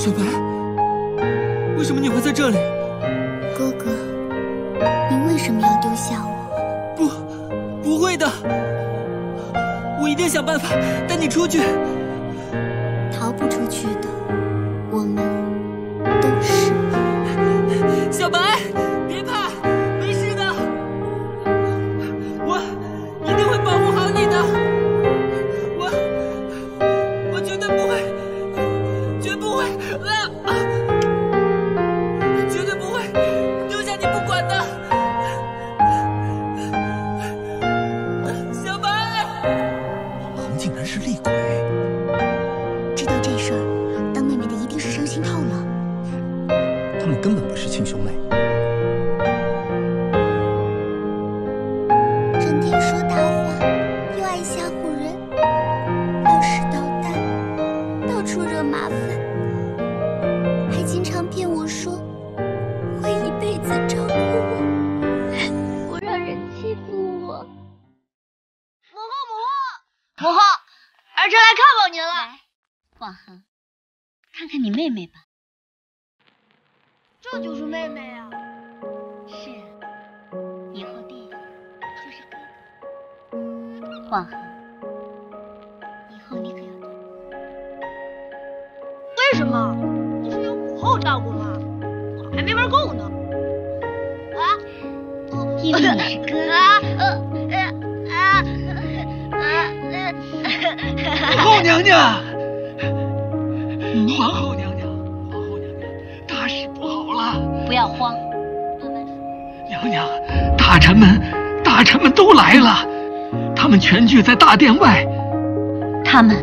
小白，为什么你会在这里？哥哥，你为什么要丢下我？不，不会的，我一定想办法带你出去。逃不出去的，我们都是。小白，们根本不是亲兄妹。整天说大话，又爱吓唬人，老是捣蛋，到处惹麻烦，还经常骗我说会一辈子照顾我，不让人欺负我。母后，母后，母后，儿臣来看望您了。广恒，看看你妹妹吧。这就是妹妹啊！是啊，以后弟弟就是哥哥。广恒，以后你可要多。为什么？不是有母后照顾吗？我还没玩够呢。啊？因为你是哥哥。啊呃呃啊啊呃！皇后娘娘，皇后了！不要慌，娘娘，大臣们，大臣们都来了，他们全聚在大殿外，他们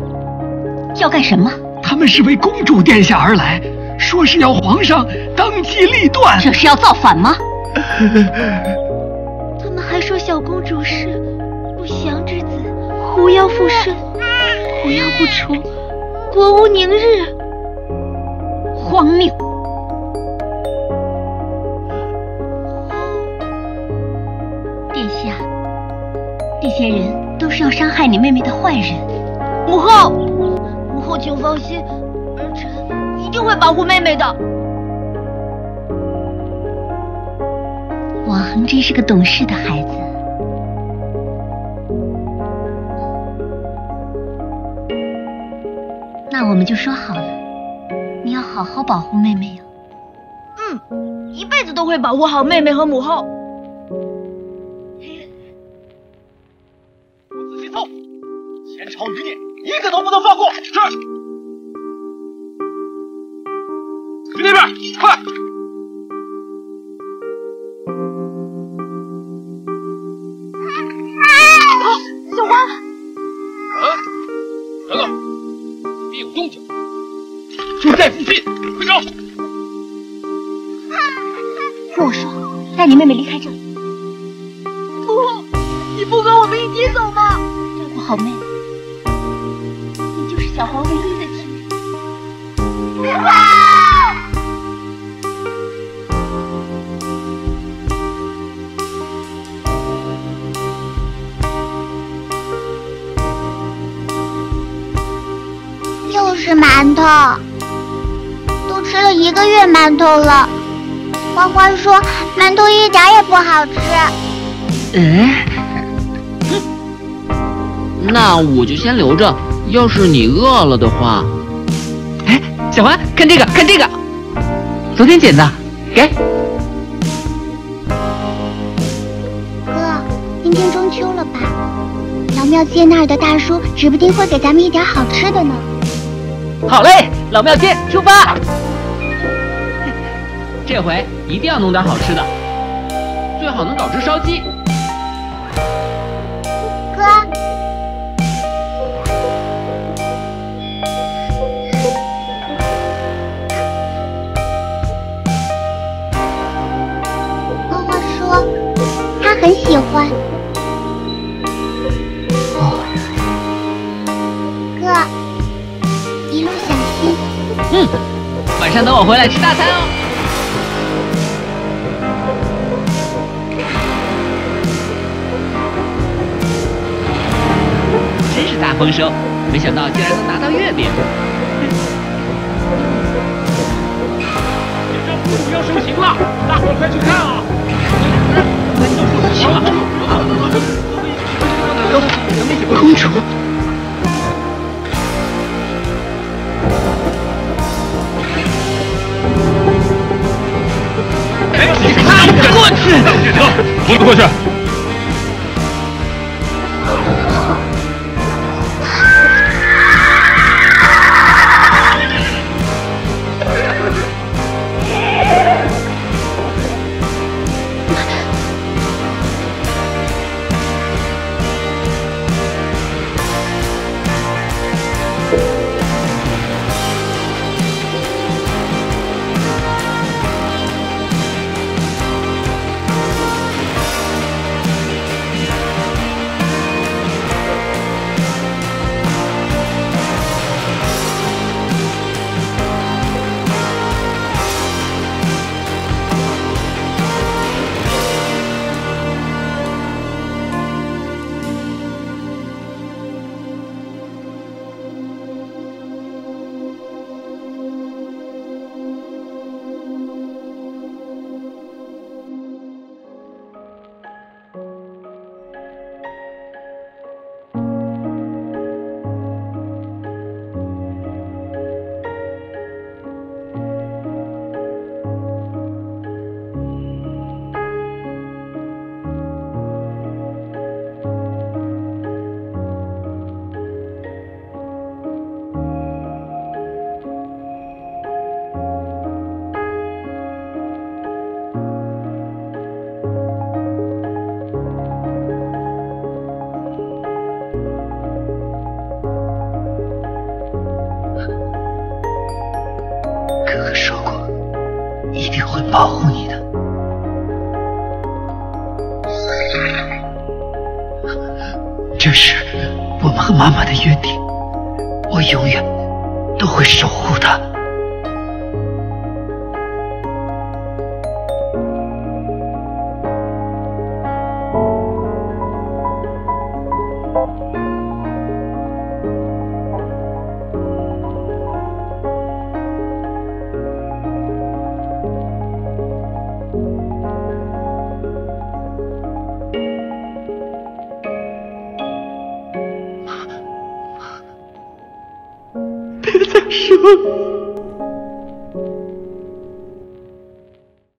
要干什么？他们是为公主殿下而来，说是要皇上当机立断。这是要造反吗？他们还说小公主是不祥之子，狐妖附身，狐妖不除，国无宁日。荒谬！些人都是要伤害你妹妹的坏人。母后，母后请放心，儿臣一定会保护妹妹的。王恒真是个懂事的孩子。那我们就说好了，你要好好保护妹妹哟。嗯，一辈子都会保护好妹妹和母后。前朝余孽一个都不能放过。是。去那边，快！小花，啊，等等，别有动静，就在附近，快找！听我说，带你妹妹离开这里，不，你不跟我们一起走吗？照顾好妹妹，小皇唯一的亲人。又是馒头，都吃了一个月馒头了。花花说馒头一点也不好吃。嗯，那我就先留着。要是你饿了的话，哎，小花，看这个，看这个，昨天捡的，给。哥，今天中秋了吧？老庙街那儿的大叔指不定会给咱们一点好吃的呢。好嘞，老庙街出发！这回一定要弄点好吃的，最好能搞只烧鸡。哥，一路小心。嗯，晚上等我回来吃大餐哦。真是大丰收，没想到竟然能拿到月饼。你看过去，走，我们过去！保护你的。这是我们和妈妈的约定，我永远都会守护她。